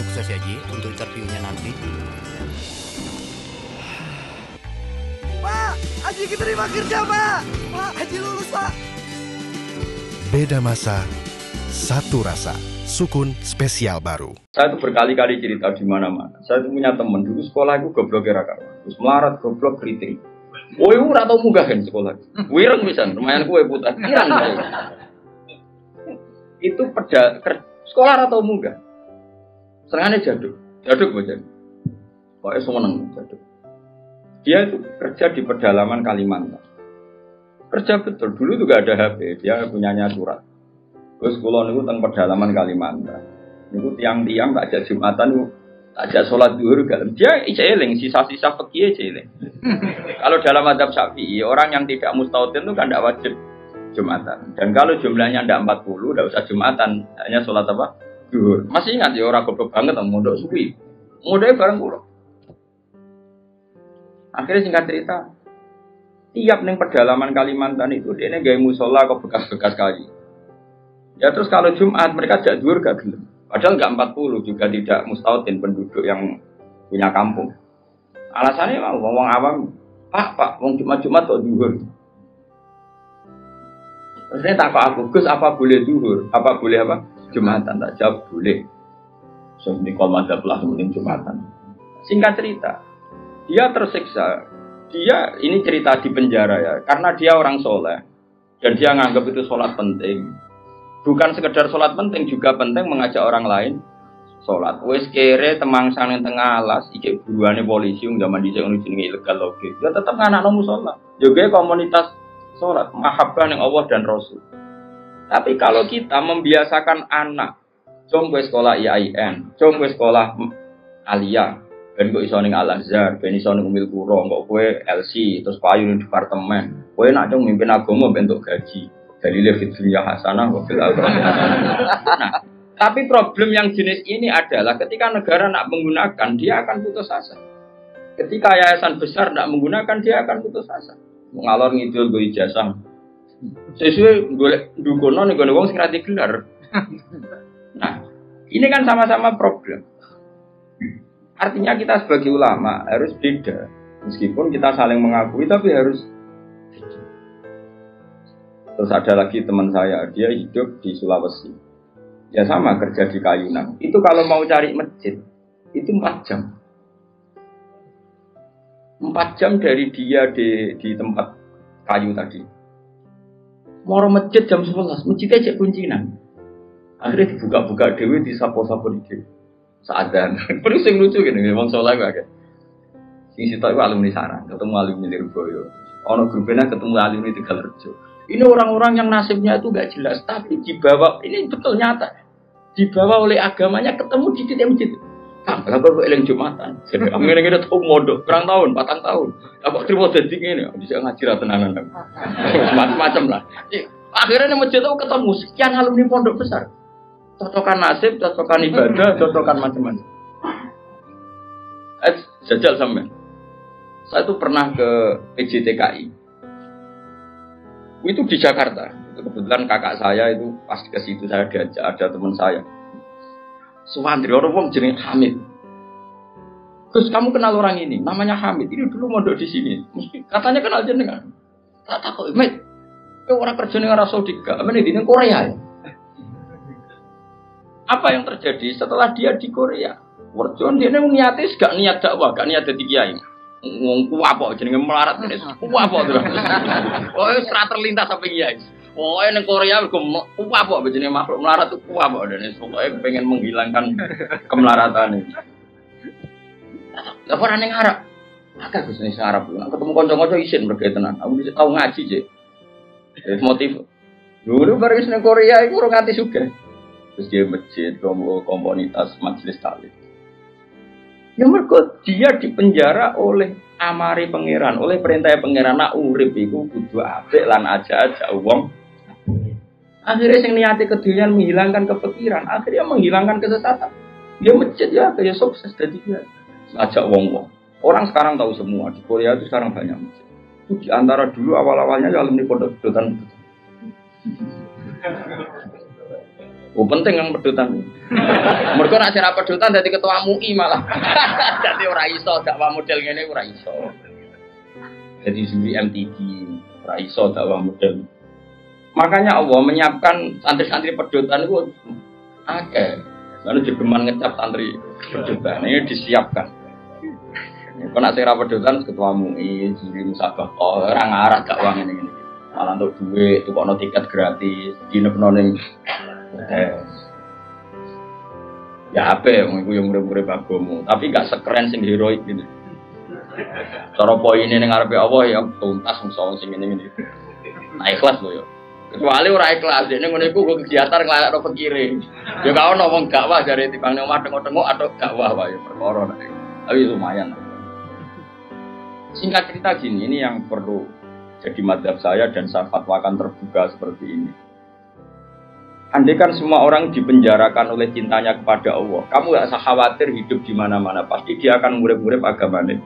Sukses ya Ji untuk interviewnya nanti. Pak, Haji diterima kerja, Pak. Pak, Haji lulus, Pak. Beda masa, satu rasa. Sukun spesial baru. Saya tuh berkali-kali cerita di mana-mana. Saya tuh punya teman dulu sekolah itu goblok kira karuan. Terus melarat goblok kritik. Oh, itu ora tau munggah kan sekolah. Wireng bisa, lumayan kue putih. Pirang. itu peda ker- sekolah ora tau munggah. Serangannya jaduk. Jaduk baca. Pokoknya seneng jaduk. Dia itu kerja di pedalaman Kalimantan. Kerja betul. Dulu juga ada HP. Dia punyanya surat. Terus kulo niku teng pedalaman Kalimantan. Niku tiang-tiang tak ajak Jumatan tak ajak sholat duhur gak. Dia eling sisa-sisa fikih eling. kalau dalam adab Syafi'i orang yang tidak mustautin itu kan tidak wajib Jumatan. Dan kalau jumlahnya tidak 40 tidak usah Jumatan, hanya sholat apa? Duhur. Masih ingat ya orang goblok banget sama mondok suwi. Mondoknya bareng kulo. Akhirnya singkat cerita, tiap neng pedalaman Kalimantan itu dia gaya musola kok bekas-bekas kayu. Ya terus kalau Jumat mereka jak duhur gak gelem. Padahal nggak 40 juga tidak mustautin penduduk yang punya kampung. Alasannya memang wong awam, Pak, Pak, wong Jumat-Jumat kok duhur. Terus ini tak aku, Gus apa boleh duhur? Apa boleh apa? Jumatan, tak jawab boleh. So, ini kalau ada pelah mending Jumatan. Singkat cerita, dia tersiksa. Dia ini cerita di penjara ya, karena dia orang soleh dan dia nganggap itu sholat penting. Bukan sekedar sholat penting, juga penting mengajak orang lain sholat. Wes kere temang sang yang tengah alas, ike buruannya polisi, yang zaman di sini jenenge ilegal loge. Dia tetap nganak nomu sholat. Juga komunitas sholat, mahabbah yang Allah dan Rasul. Tapi kalau kita membiasakan anak, jom gue sekolah IAIN, jom gue sekolah Alia, ben kok iso ning Al Azhar, ben iso ning Umil Kuro, kok kowe LC, terus payu ning departemen. Kowe nak dong mimpin agama bentuk gaji. Dalile fit dunya hasanah wa fil. Nah, tapi problem yang jenis ini adalah ketika negara nak menggunakan, dia akan putus asa. Ketika yayasan besar nak menggunakan, dia akan putus asa. Mengalor ngidul gue ijazah. Sesuai golek dukono nih gue wong sing ra digelar. Nah, ini kan sama-sama problem. Artinya kita sebagai ulama harus beda. Meskipun kita saling mengakui tapi harus. Terus ada lagi teman saya, dia hidup di Sulawesi. Ya sama kerja di Kayunan. Itu kalau mau cari masjid, itu 4 jam. 4 jam dari dia di, di tempat kayu tadi. Mau masjid jam 11, masjidnya cek kuncinan. Akhirnya dibuka-buka dewi di sapo-sapo di dewi. Saadan. Terus yang lucu gini, memang soalnya gue kayak. Sing situ itu alumni sana, ketemu alumni Lirboyo. Ono grupnya ketemu alumni Tegalrejo. Ini orang-orang yang nasibnya itu gak jelas, tapi dibawa, ini betul nyata. Dibawa oleh agamanya ketemu di titik masjid. Kenapa gue eling Jumatan? Kita tahu modok, kurang tahun, patang tahun. Apa terima jadi ini? Bisa ngaji lah tenanan. Macam-macam lah. Akhirnya masjid itu ketemu sekian alumni pondok besar. Cocokan nasib, cocokan ibadah, cocokan macam-macam. Eh, jajal sampai. Saya tuh pernah ke PJTKI. Itu di Jakarta. Itu kebetulan kakak saya itu pas ke situ saya diajak ada teman saya. Suwandri orang wong jeneng Hamid. Terus kamu kenal orang ini, namanya Hamid. Ini dulu mondok di sini. Mesti katanya kenal jenengan. Tak takut, Met. Kau orang kerja Arab Saudi gak? Amen di Korea ya. Apa yang terjadi setelah dia di Korea? Warjon dia niatis gak niat dakwah, gak niat jadi kiai. Ngomong kuwapo jenenge melarat ini. Kuwapo terus. Oh, serat terlintas sampai kiai. Oh, yang Korea gue kuwapo jenenge makhluk melarat tuh kuwapo dan pokoknya pengen menghilangkan kemelaratan ini. Laporan yang Arab. Agak Gus nih Arab. Ketemu kanca-kanca isin mereka tenan. Aku bisa tahu ngaji je. Motif. Dulu bareng ning Korea iku ora nganti sugih. Terus dia masjid, komunitas majelis taklim. Ya mereka dia dipenjara oleh amari pangeran, oleh perintah pangeran nak urip iku kudu apik lan aja aja wong. Akhirnya sing niati kedunian menghilangkan kepikiran, akhirnya menghilangkan kesesatan. Dia masjid ya kayak sukses jadi dia ngajak wong-wong. Orang sekarang tahu semua di Korea itu sekarang banyak masjid. Itu di antara dulu awal-awalnya ya alumni pondok Dotan. Oh penting yang pedotan. Mereka nak cara pedotan dari ketua MUI malah. Jadi ora iso dakwah model ngene ora iso. Jadi sendiri MTG ora iso dakwah model. Makanya Allah menyiapkan santri-santri pedotan itu akeh. Lalu jegeman ngecap santri pedotan ini disiapkan. Kau nak sira pedotan ketua MUI, jadi musabah orang arah dakwah ini ini. Malah untuk duit, tuh kono tiket gratis, dinep noning. Ya apa ya, iku yang murid-murid agama, tapi gak sekeren sing heroik gitu. Cara poin ini ngarepe Allah ya tuntas musuh sing ini ini. Nah ikhlas loh ya. Kecuali ora ikhlas, ini ngono iku gue kegiatan ngelakno pikire. Ya kau ono wong dakwah dari timbang nang omah tengok-tengok atau dakwah wae perkara nek. Tapi lumayan. Singkat cerita gini, ini yang perlu jadi madhab saya dan saya fatwakan terbuka seperti ini. Andai kan semua orang dipenjarakan oleh cintanya kepada Allah, kamu gak usah khawatir hidup di mana-mana. Pasti dia akan murid-murid agamanya.